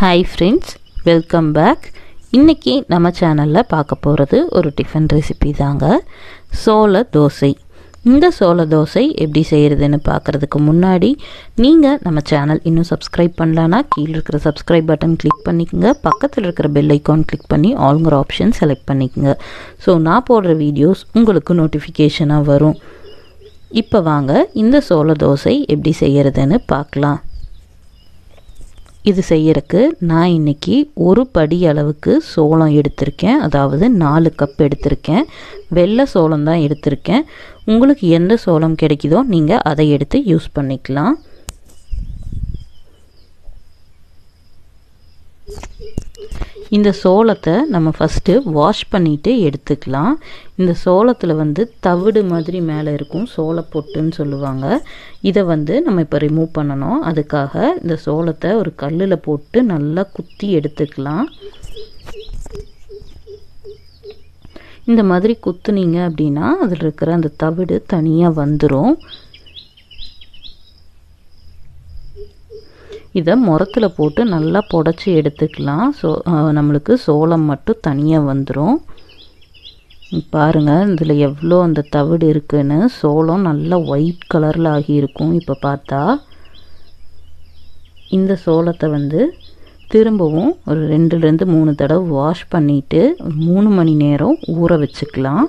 Hi friends welcome back இன்றைக்கி நம்ம சேனலில் பார்க்க போகிறது ஒரு டிஃபன் ரெசிபி தாங்க. சோள தோசை. இந்த சோள தோசை எப்படி செய்கிறதுன்னு பார்க்குறதுக்கு முன்னாடி நீங்கள் நம்ம சேனல் இன்னும் சப்ஸ்கிரைப் பண்ணலான்னா கீழே இருக்கிற சப்ஸ்கிரைப் பட்டன் கிளிக் பண்ணிக்கோங்க. பக்கத்தில் இருக்கிற பெல் ஐக்கான் கிளிக் பண்ணி ஆல்ங்கிற ஆப்ஷன் செலக்ட் பண்ணிக்கோங்க. ஸோ நான் போடுற வீடியோஸ் உங்களுக்கு நோட்டிஃபிகேஷனாக வரும். இப்போ வாங்க இந்த சோள தோசை எப்படி செய்கிறதுன்னு பார்க்கலாம். இது செய்யறதுக்கு நான் இன்னைக்கு ஒரு படி அளவுக்கு சோளம் எடுத்திருக்கேன். அதாவது நாலு கப் எடுத்திருக்கேன். வெள்ளை சோளம் தான் எடுத்திருக்கேன். உங்களுக்கு எந்த சோளம் கிடைக்குதோ நீங்கள் அதை எடுத்து யூஸ் பண்ணிக்கலாம். இந்த சோளத்தை நம்ம ஃபஸ்ட்டு வாஷ் பண்ணிவிட்டு எடுத்துக்கலாம். இந்த சோளத்தில் வந்து தவிடு மாதிரி மேலே இருக்கும் சோள பொட்டுன்னு சொல்லுவாங்க. இதை வந்து நம்ம இப்போ ரிமூவ் பண்ணணும். அதுக்காக இந்த சோளத்தை ஒரு கல்லில் போட்டு நல்லா குத்தி எடுத்துக்கலாம். இந்த மாதிரி குத்துனீங்க அப்படின்னா அதில் இருக்கிற அந்த தவிடு தனியாக வந்துடும் இதை முரத்தில் போட்டு நல்லா புடச்சி எடுத்துக்கலாம். ஸோ நம்மளுக்கு சோளம் மட்டும் தனியாக வந்துடும் பாருங்கள் இதில் எவ்வளோ அந்த தவிடு இருக்குன்னு. சோளம் நல்லா ஒயிட் கலரில் ஆகியிருக்கும் இப்போ பார்த்தா இந்த சோளத்தை வந்து திரும்பவும் ஒரு ரெண்டுலேருந்து மூணு தடவை வாஷ் பண்ணிவிட்டு மூணு மணி நேரம் ஊற வச்சுக்கலாம்.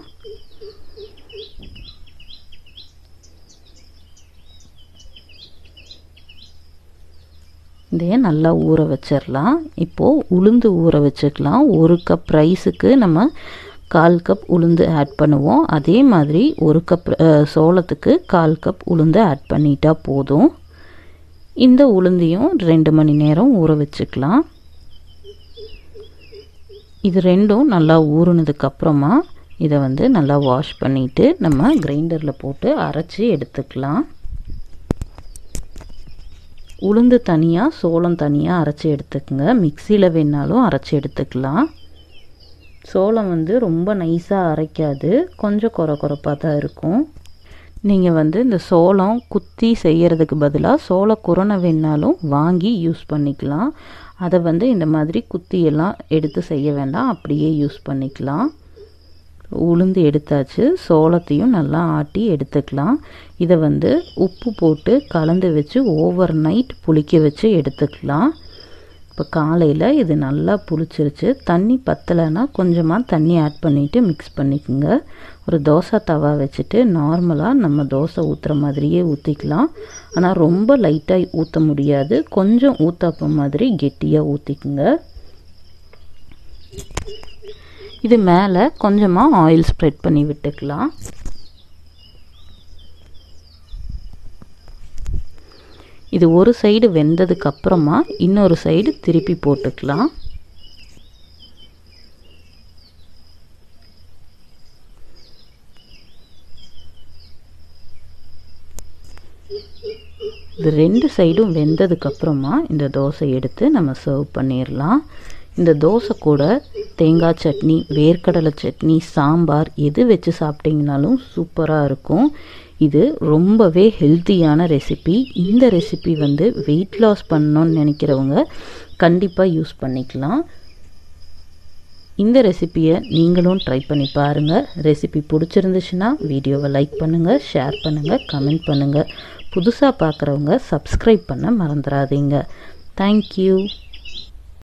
இதையே நல்லா ஊற வச்சிடலாம் இப்போது உளுந்து ஊற வச்சுக்கலாம். ஒரு கப் ரைஸுக்கு நம்ம கால் கப் உளுந்து ஆட் பண்ணுவோம். அதே மாதிரி ஒரு கப் சோளத்துக்கு கால் கப் உளுந்து ஆட் பண்ணிட்டா போதும். இந்த உளுந்தையும் ரெண்டு மணி நேரம் ஊற வச்சுக்கலாம். இது ரெண்டும் நல்லா ஊறுனதுக்கப்புறமா இதை வந்து நல்லா வாஷ் பண்ணிவிட்டு நம்ம கிரைண்டரில் போட்டு அரைச்சி எடுத்துக்கலாம். உளுந்து தனியாக சோளம் தனியாக அரைச்சி எடுத்துக்கோங்க. மிக்சியில் வேணாலும் அரைச்சி எடுத்துக்கலாம். சோளம் வந்து ரொம்ப நைஸாக அரைக்காது. கொஞ்சம் குறை குறைப்பாக தான் இருக்கும். நீங்கள் வந்து இந்த சோளம் குத்தி செய்கிறதுக்கு பதிலாக சோள குரணை வேணாலும் வாங்கி யூஸ் பண்ணிக்கலாம். அதை வந்து இந்த மாதிரி குத்தியெல்லாம் எடுத்து செய்ய வேண்டாம். அப்படியே யூஸ் பண்ணிக்கலாம். உளுந்து எடுத்தாச்சு. சோளத்தையும் நல்லா ஆட்டி எடுத்துக்கலாம். இதை வந்து உப்பு போட்டு கலந்து வச்சு ஓவர் நைட் புளிக்க வச்சு எடுத்துக்கலாம். இப்போ காலையில் இது நல்லா புளிச்சிருச்சு. தண்ணி பத்தலைன்னா கொஞ்சமாக தண்ணி ஆட் பண்ணிவிட்டு மிக்ஸ் பண்ணிக்கோங்க. ஒரு தோசை தவா வச்சுட்டு நார்மலாக நம்ம தோசை ஊற்றுற மாதிரியே ஊற்றிக்கலாம் ஆனால் ரொம்ப லைட்டாக ஊற்ற முடியாது. கொஞ்சம் ஊத்தாப்ப மாதிரி கெட்டியாக ஊற்றிக்குங்க இது மேலே கொஞ்சமாக ஆயில் ஸ்ப்ரெட் பண்ணி விட்டுக்கலாம். இது ஒரு சைடு வெந்ததுக்கு அப்புறமா இன்னொரு சைடு திருப்பி போட்டுக்கலாம். இது ரெண்டு சைடும் வெந்ததுக்கப்புறமா இந்த தோசை எடுத்து நம்ம சர்வ் பண்ணிடலாம் இந்த தோசை கூட தேங்காய் சட்னி வேர்க்கடலை சட்னி சாம்பார் எது வச்சு சாப்பிட்டிங்கனாலும் சூப்பராக இருக்கும். இது ரொம்பவே ஹெல்த்தியான ரெசிபி. இந்த ரெசிபி வந்து வெயிட் லாஸ் பண்ணணும்னு நினைக்கிறவங்க கண்டிப்பாக யூஸ் பண்ணிக்கலாம். இந்த ரெசிப்பியை நீங்களும் ட்ரை பண்ணி பாருங்கள் ரெசிபி பிடிச்சிருந்துச்சுன்னா வீடியோவை லைக் பண்ணுங்கள் ஷேர் பண்ணுங்கள் கமெண்ட் பண்ணுங்கள் புதுசாக பார்க்குறவங்க சப்ஸ்கிரைப் பண்ண மறந்துடாதீங்க தேங்க்யூ